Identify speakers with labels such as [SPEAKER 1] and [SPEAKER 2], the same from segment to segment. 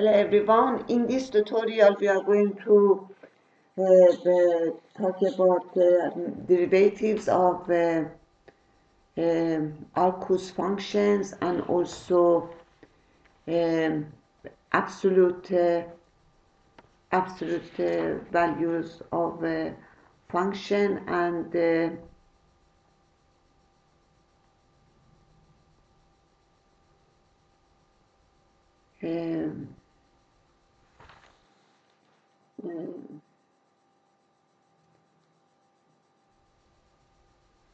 [SPEAKER 1] Hello everyone, in this tutorial we are going to uh, talk about uh, derivatives of uh, um, Arcus functions and also um, absolute uh, absolute uh, values of function and um,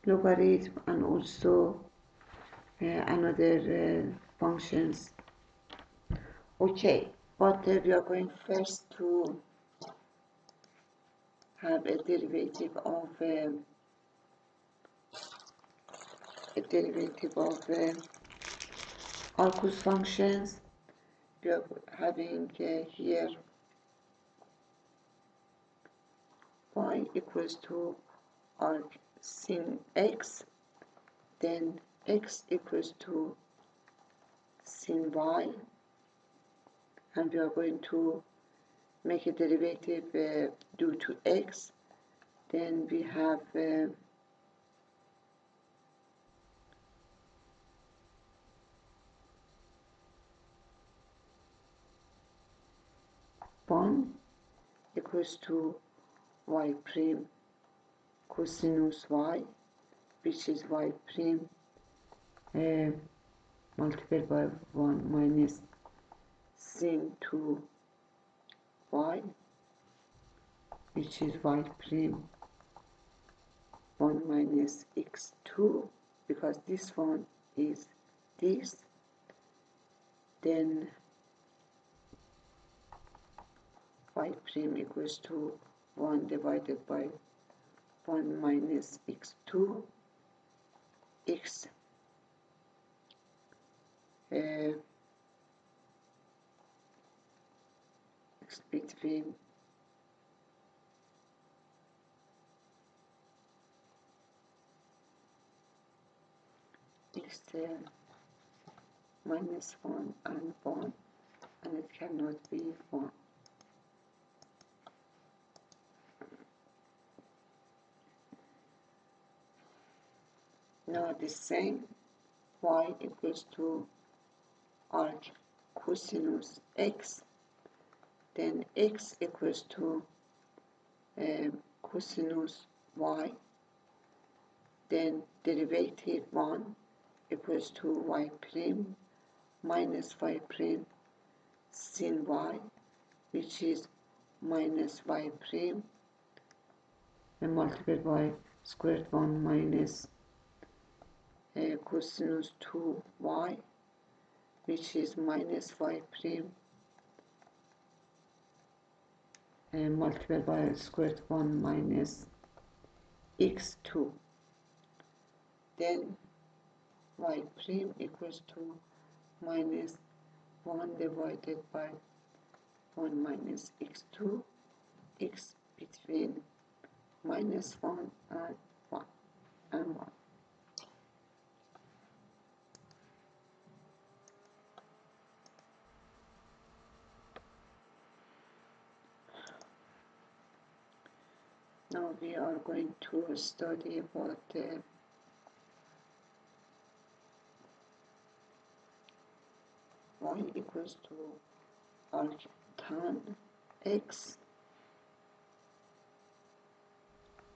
[SPEAKER 1] logarithm and also uh, another uh, functions. Okay but uh, we are going first to have a derivative of um, a derivative of uh, Arcus functions. We are having uh, here y equals to arc sin x then x equals to sin y. And we are going to make a derivative uh, due to x. Then we have uh, one equals to y prime cosinus y which is y prime uh, multiplied by 1 minus sin 2 y which is y prime 1 minus x2 because this one is this then y prime equals to 1 divided by 1 minus x2 x uh, x between x uh, minus 1 and 1 and it cannot be 1 now the same y equals to arc cosinus x then x equals to um, cosinus y then derivative 1 equals to y prime minus y prime sin y which is minus y prime and multiplied by square root 1 minus uh, cosinus 2y which is minus y prime and multiplied by square root 1 minus x2 then y prime equals to minus 1 divided by 1 minus x2 x between minus 1 and 1 and 1 Now we are going to study about the y equals to tan x.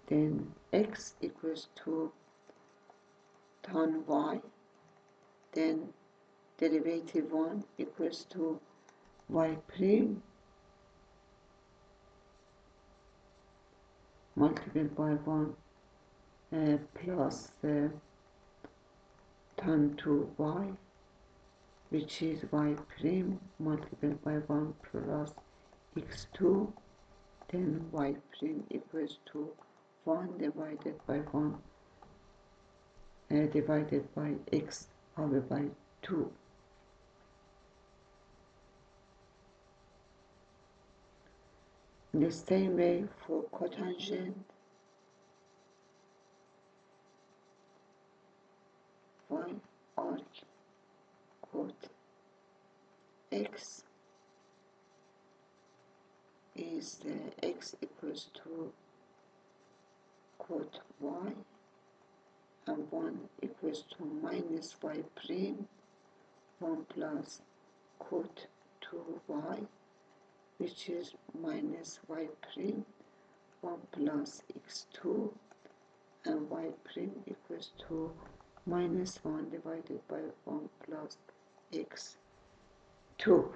[SPEAKER 1] Then x equals to tan y. Then derivative 1 equals to y prime multiplied by 1 uh, plus uh, tan 2y which is y prime multiplied by 1 plus x2 then y prime equals to 1 divided by 1 uh, divided by x over by 2 the same way for cotangent y arc cot x is uh, x equals to quote y and 1 equals to minus y prime 1 plus quote 2y which is minus y prime 1 plus x2 and y prime equals to minus 1 divided by 1 plus x2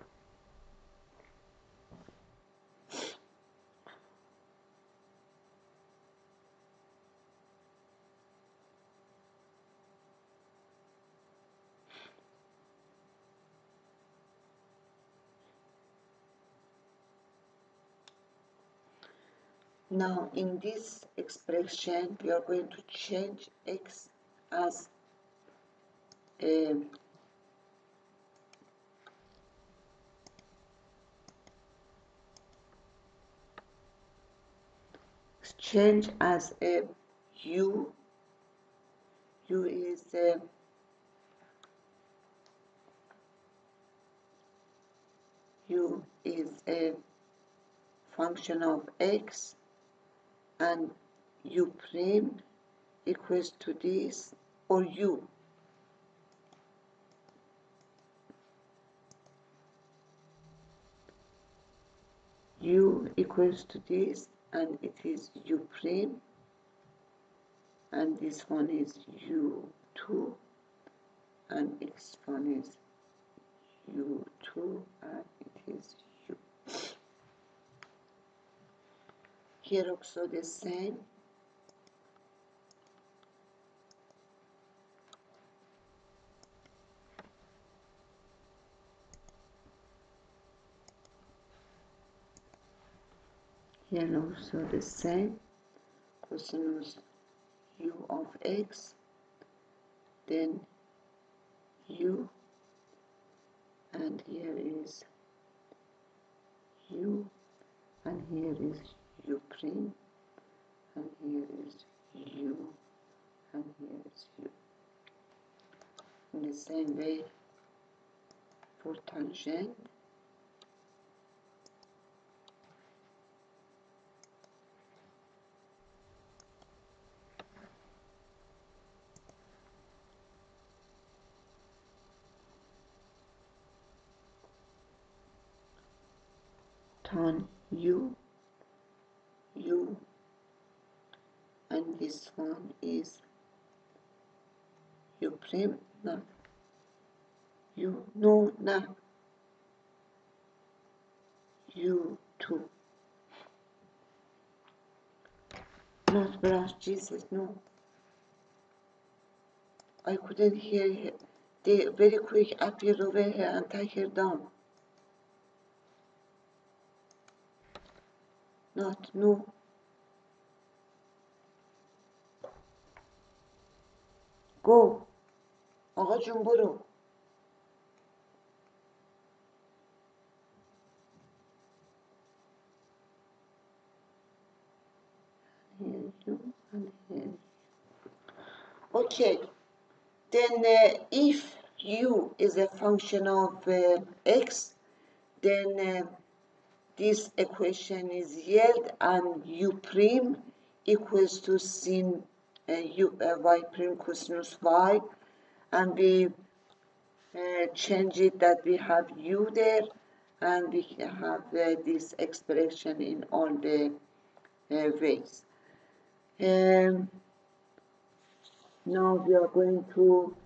[SPEAKER 1] Now in this expression we are going to change x as a change as a u. U is a u is a function of x and u prime equals to this or u u equals to this and it is u prime and this one is u2 and this one is u2 and it is u here also the same here also the same cosinus u of x. Then u. And here is u. And here is u prime and here is u and here is u in the same way for tangent tan u u this one is no no u2 not brush jesus no I couldn't hear her. They very quick appear over here and take her down. Not no. Go. Ağacın buru. Okay. Then uh, if u is a function of uh, x, then uh, this equation is yield and u prime equals to sin u y prime cosinus y and we uh, change it that we have u there and we have uh, this expression in all the uh, ways. Um, now we are going to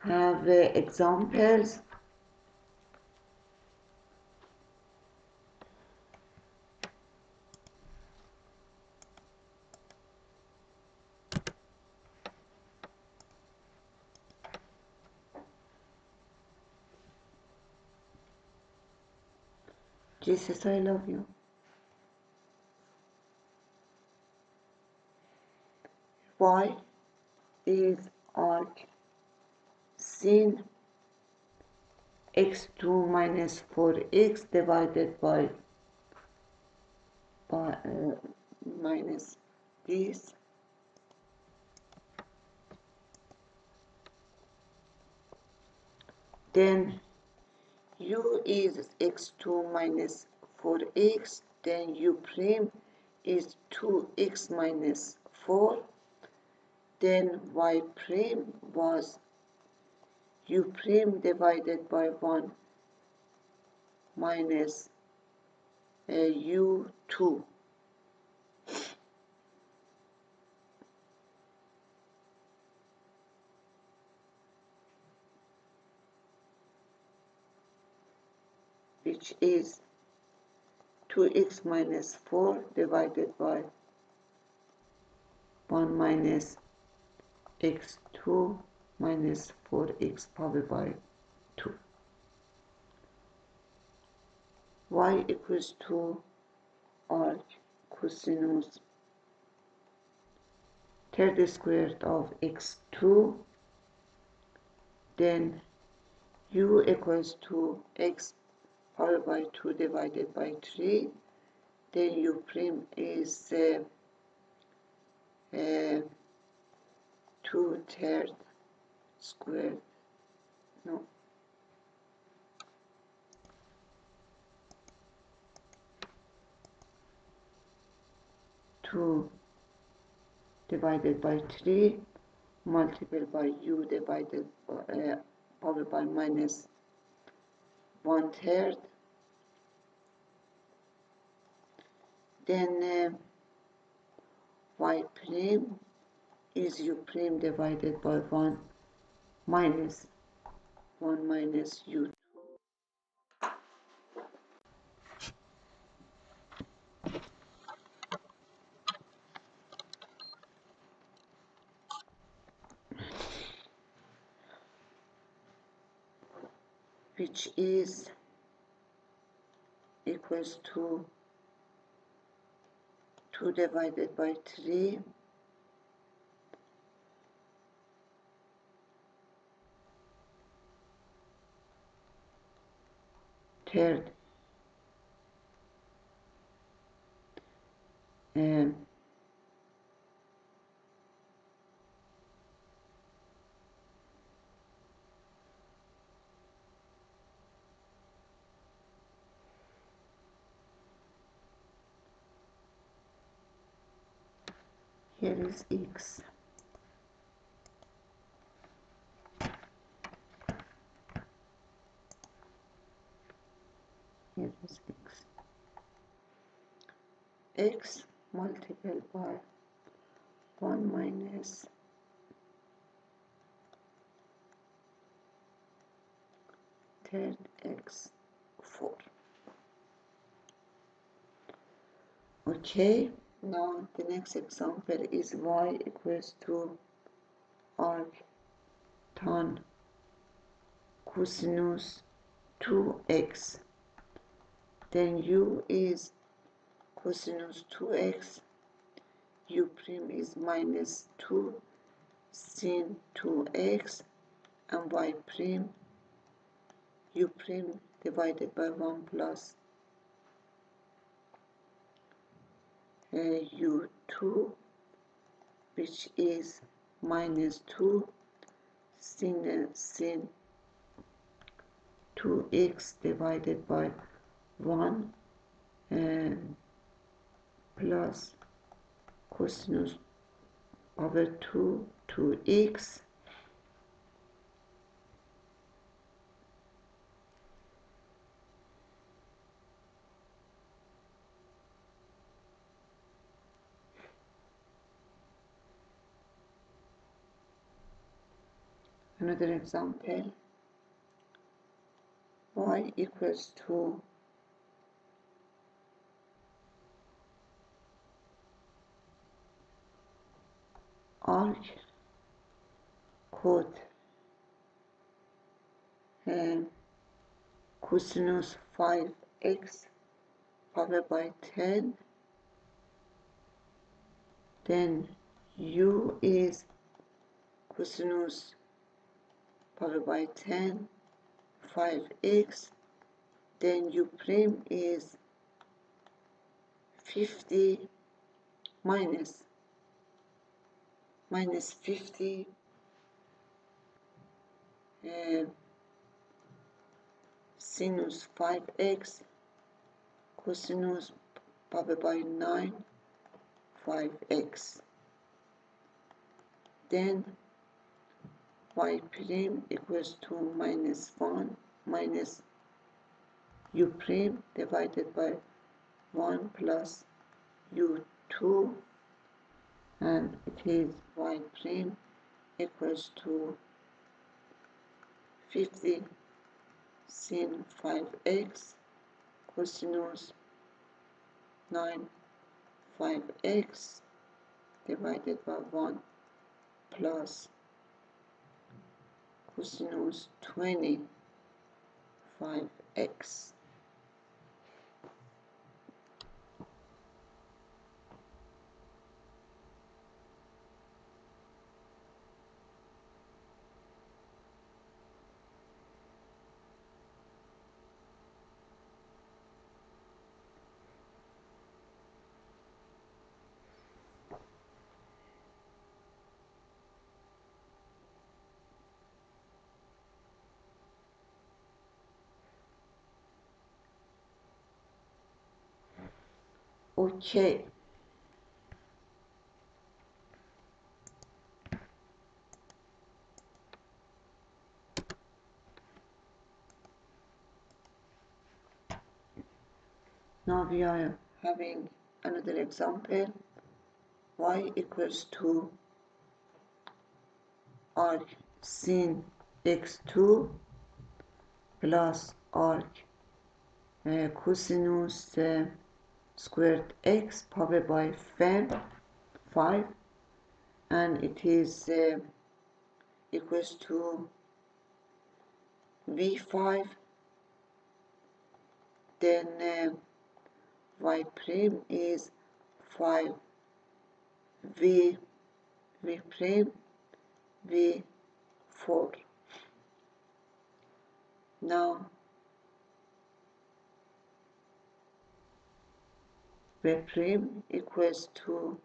[SPEAKER 1] have examples Jesus, I love you. Y is arc sin x2 minus 4x divided by, by uh, minus this then u is x2 minus 4x then u prime is 2x minus 4 then y prime was u prime divided by 1 minus uh, u2 which is 2x minus 4 divided by 1 minus x2 minus 4x power by 2 y equals to arc cosinus third squared of x2 then u equals to x power by 2 divided by 3 then u prime is uh, uh, 2 third squared no. 2 divided by 3 multiplied by u divided by, uh, power by minus 1 third. Then uh, y prime is u prime divided by 1 minus 1 minus u which is equals to 2 divided by 3 third um, here is x. Here is x. X multiplied by 1 minus third x 4 okay now the next example is y equals to arc tan cosinus 2x then u is cosinus 2x u prime is minus 2 sin 2x and y prime u prime divided by 1 plus u2 which is minus 2 sin, sin 2x divided by 1 and plus cosinus over 2 2x another example. Y equals to arc cot and cosinus 5x power by 10 then u is cosinus power by 10 5x then u prime is 50 minus minus 50 uh, sinus 5x cosinus powered by 9 5x then y prime equals to minus 1 minus u prime divided by 1 plus u2 and it is y prime equals to 50 sin 5x cosinus 9 5x divided by 1 plus cosinus 20 5x Okay. Now we are having another example. y equals to arc sin x2 plus arc uh, cosinus uh, squared x powered by 5, 5 and it is uh, equals to v5 then uh, y prime is 5 v v prime v4 now v prime equals to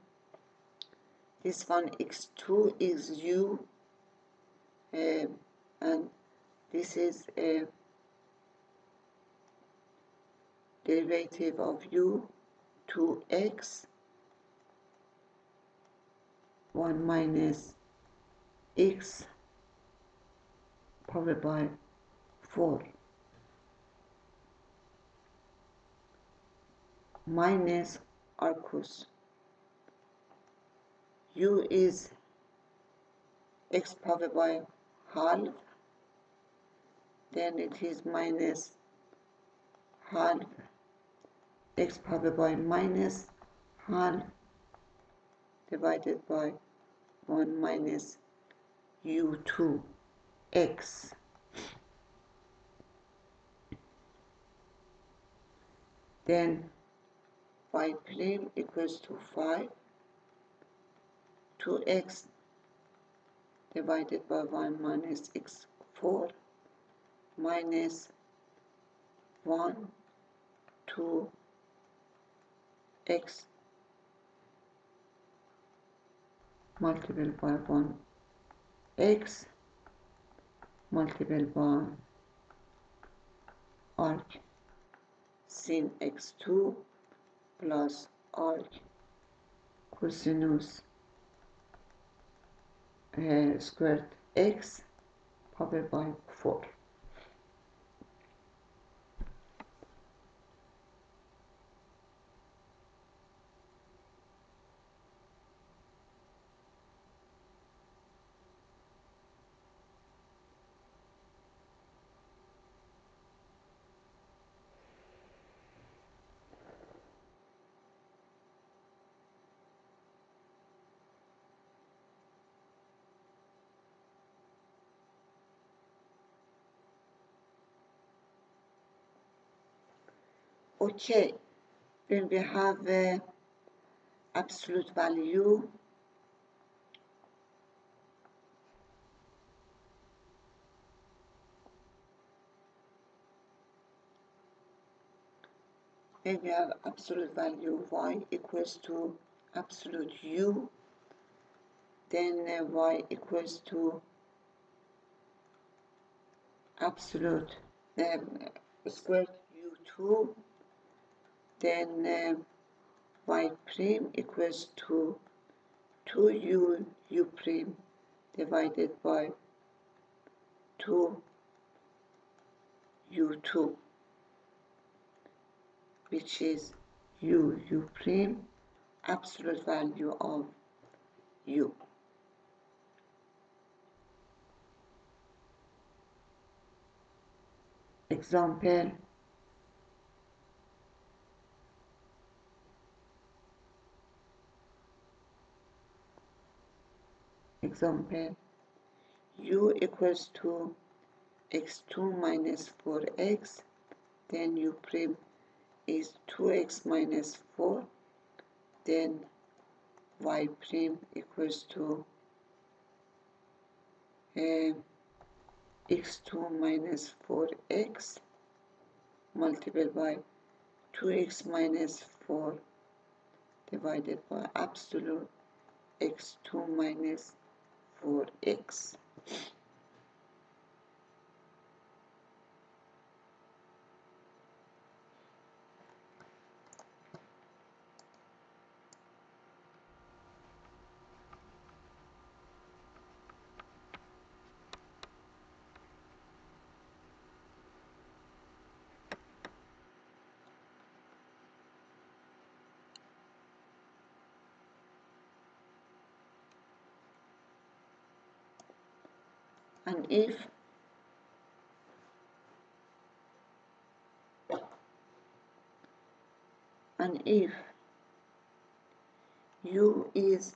[SPEAKER 1] this one x2 is u uh, and this is a derivative of u 2x 1 minus x powered by 4 minus arcus. U is x powered by half then it is minus half x powered by minus half divided by 1 minus u2 x. Then y prime equals to 5 2x divided by 1 minus x 4 minus 1 2 x multiplied by 1 x multiplied by arc sin x2 plus arc cosinus uh, squared x powered by 4. Okay, when we have uh, absolute value. When we have absolute value. Y equals to absolute u. Then uh, y equals to absolute um, squared u2 then y prime equals to 2u u prime divided by 2 u2 which is u u prime absolute value of u. Example Example u equals to x2 minus 4x then u prime is 2x minus 4 then y prime equals to uh, x2 minus 4x multiplied by 2x minus 4 divided by absolute x2 minus 4x and if and if u is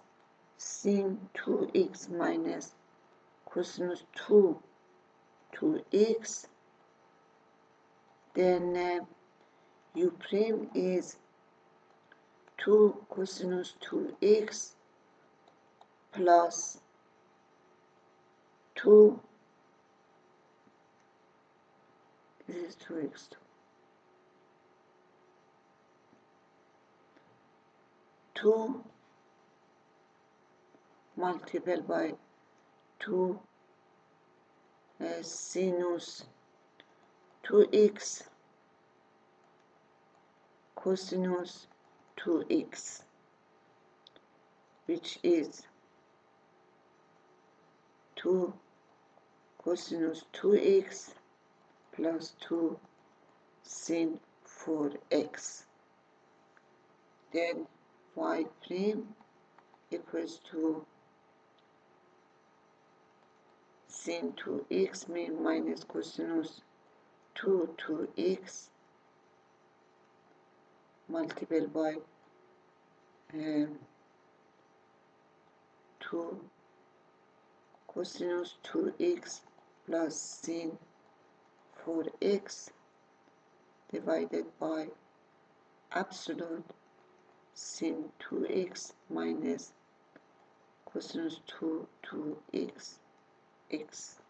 [SPEAKER 1] sin 2x minus cosinus 2 2x then uh, u prime is 2 cosinus 2x plus 2 this is 2x2 2 multiplied by 2 uh, sinus. 2x cosinus. 2x which is 2 cosinus 2x plus 2 sin 4x. Then y prime equals to sin 2x mean minus cosinus 2 2x multiplied by um, 2 cosinus 2x plus sin 4x divided by absolute sin 2x minus cosinus 2 2x x.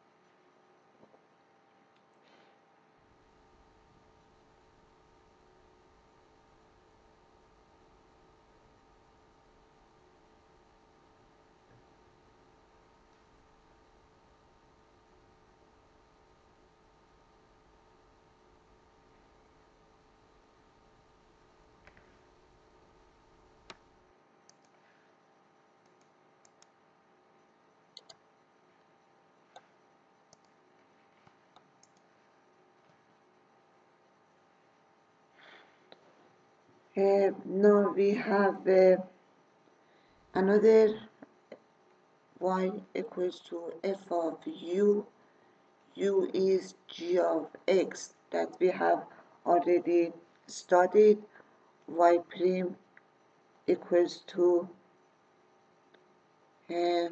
[SPEAKER 1] now we have uh, another y equals to f of u. u is g of x that we have already studied. y prime equals to uh,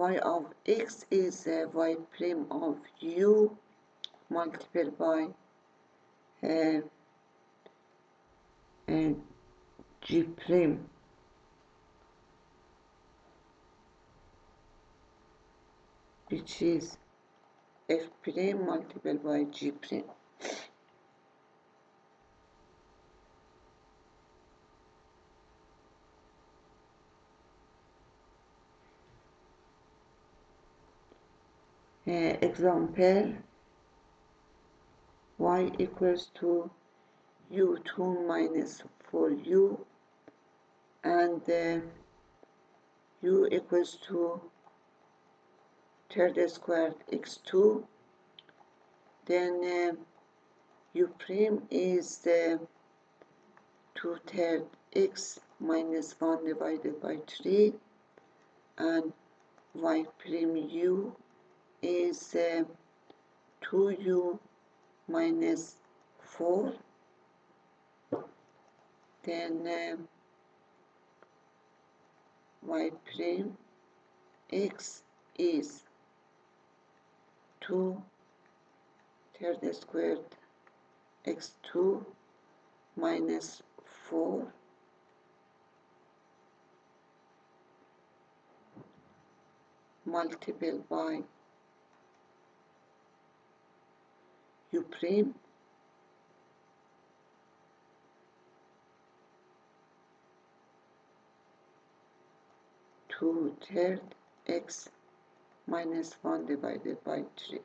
[SPEAKER 1] y of x is uh, y prime of u multiplied by uh, uh, g prime. Which is f prime multiplied by g prime uh, example y equals to u2 minus 4u and uh, u equals to third squared x2 then uh, u prime is the 2 third x minus 1 divided by 3 and y prime u is uh, 2u minus 4 then uh, y prime x is 2 third squared x2 minus 4 multiplied by u prime two third x minus 1 divided by 3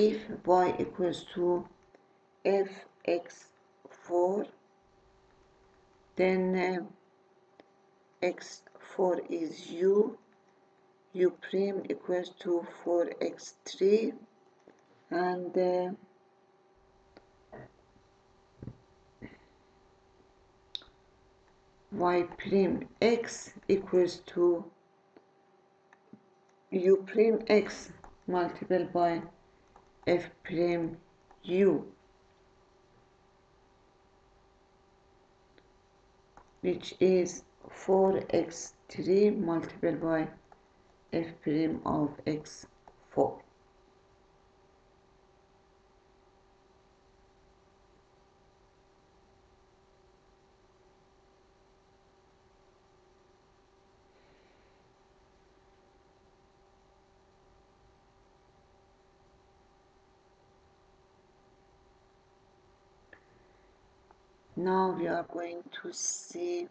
[SPEAKER 1] if y equals to fx4 then uh, x4 is u u prime equals to 4x3 and uh, y prime x equals to u prime x multiplied by f prime u which is 4x3 multiplied by f prime of x4 now we are going to see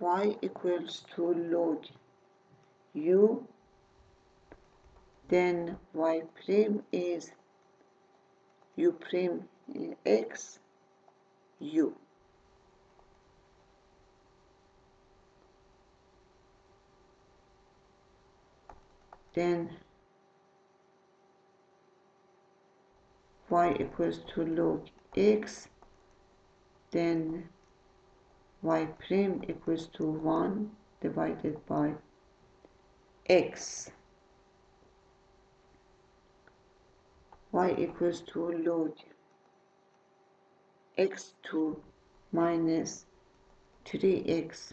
[SPEAKER 1] y equals to log u. Then y prime is u prime in x u then y equals to log x then y prime equals to 1 divided by x. y equals to log x2 minus 3x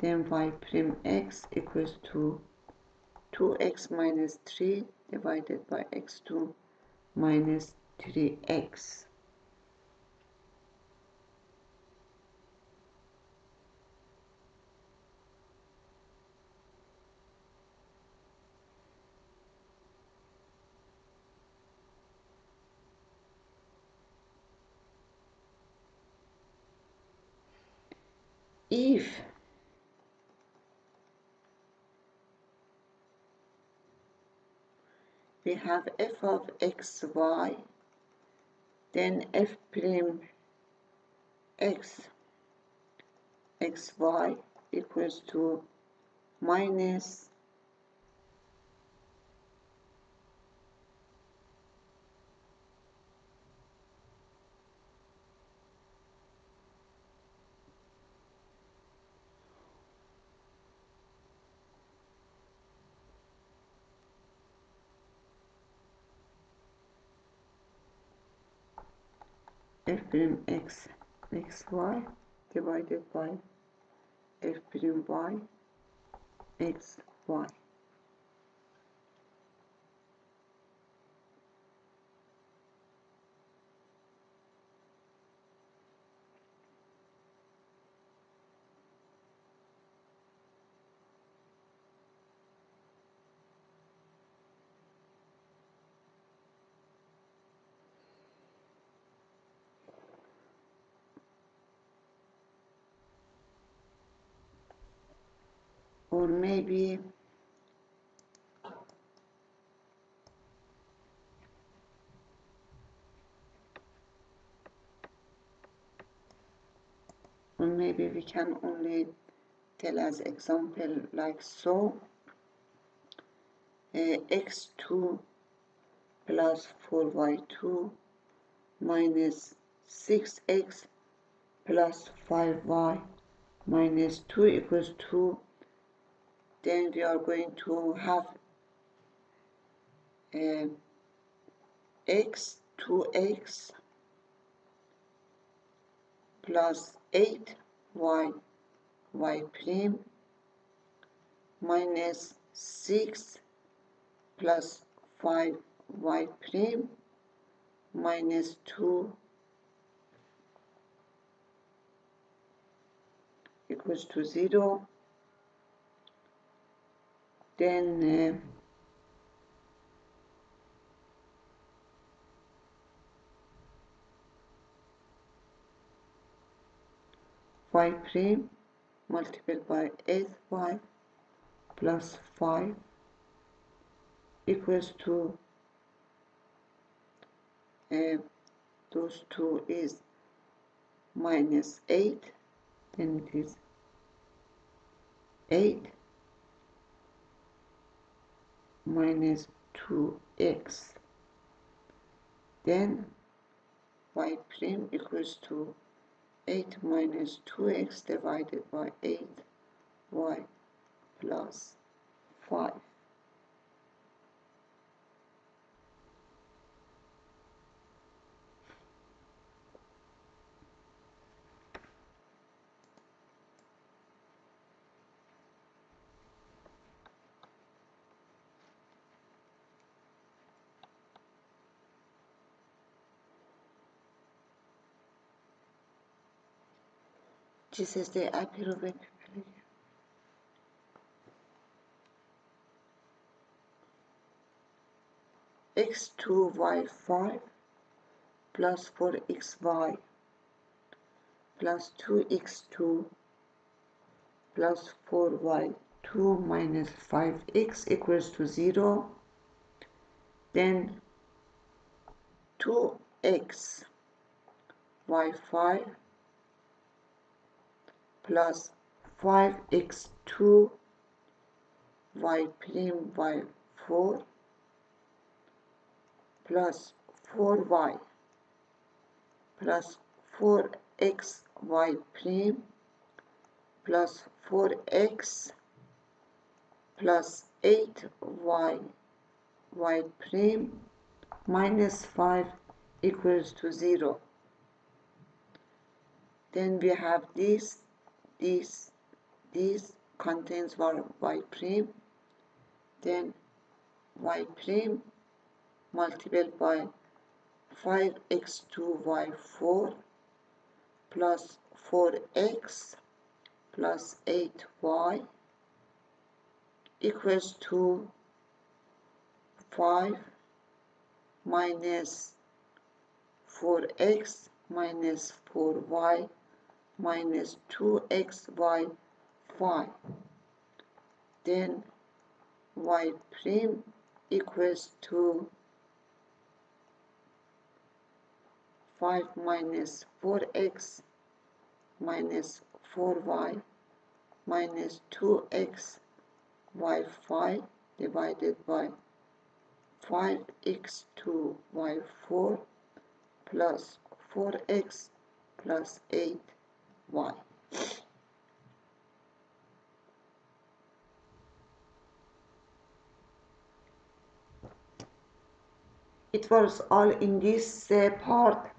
[SPEAKER 1] then y prime x equals to 2x minus 3 divided by x2 minus 3x. If we have f of xy then f prime x xy equals to minus f prime x xy divided by f prime y x y or maybe or maybe we can only tell as example like so uh, x2 plus 4y2 minus 6x plus 5y minus 2 equals 2 then we are going to have uh, x 2x plus 8 y y prime minus 6 plus 5 y prime minus 2 equals to 0 then uh, y prime multiplied by 8y plus 5 equals to uh, those two is minus 8 then it is 8 minus 2x then y prime equals to 8 minus 2x divided by 8y plus 5. This is the aerobic x2 y5 plus 4xy plus 2x2 plus 4y2 minus 5x equals to 0 then 2x y5 plus 5x2 y prime y 4 plus 4y plus 4x y prime plus 4x plus 8y y prime minus 5 equals to 0 then we have this this this contains y prime then y prime multiplied by 5x2 y4 plus 4x plus 8y equals to 5 minus 4x minus 4y minus 2xy 5 then y prime equals to 5 minus 4x minus 4y minus 2x y5 divided by 5x2 y4 plus 4x plus 8 y. It was all in this uh, part.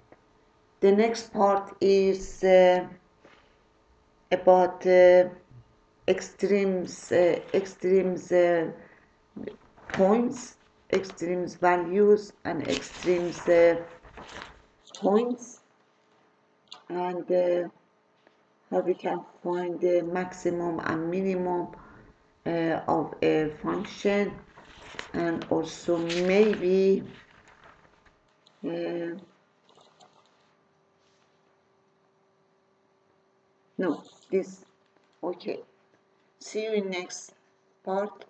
[SPEAKER 1] The next part is uh, about uh, extremes uh, extremes uh, points extremes values and extremes uh, points and how we can find the maximum and minimum uh, of a function and also maybe uh, no this okay. See you in next part